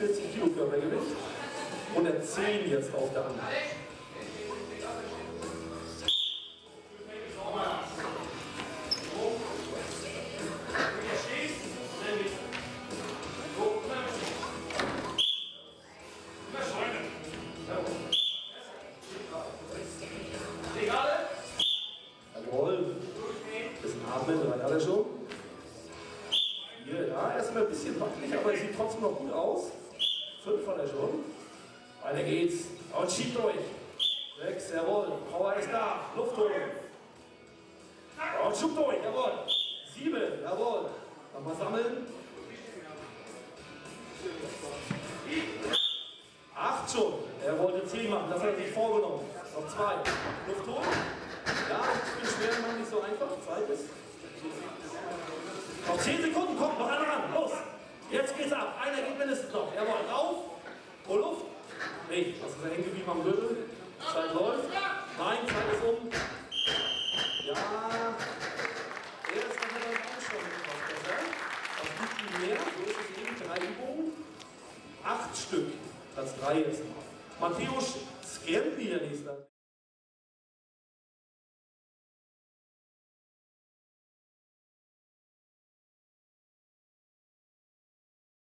Körpergewicht. 110 jetzt auf der anderen. Jawohl. Bisschen atmen, drei alle schon. Hier, ja, erstmal ein bisschen wackelig, aber sieht trotzdem noch gut aus. Fünf hat er schon. Weiter geht's. Und schiebt durch. Sechs, jawohl. Power ist da. Luft holen. Und schub durch, jawohl. Sieben, jawohl. Nochmal sammeln. Acht schon. Er wollte zehn machen, das hat er sich vorgenommen. Noch zwei. Luft holen. Ja, ich bin schwer, man nicht so einfach. Zweites. Noch 10 Sekunden, komm, noch einer ran, los! Jetzt einer geht mindestens noch. Jawohl, rauf, hol Luft. Nee, was ist hängen geblieben am Gürtel? Zeit läuft. Nein, Zeit ist um. Ja, er ist nachher beim Anschauen etwas besser. Das gibt ihm mehr, so ist es eben, drei Übungen. Acht Stück, Platz drei ist. Matthäus Scampi, der nächste.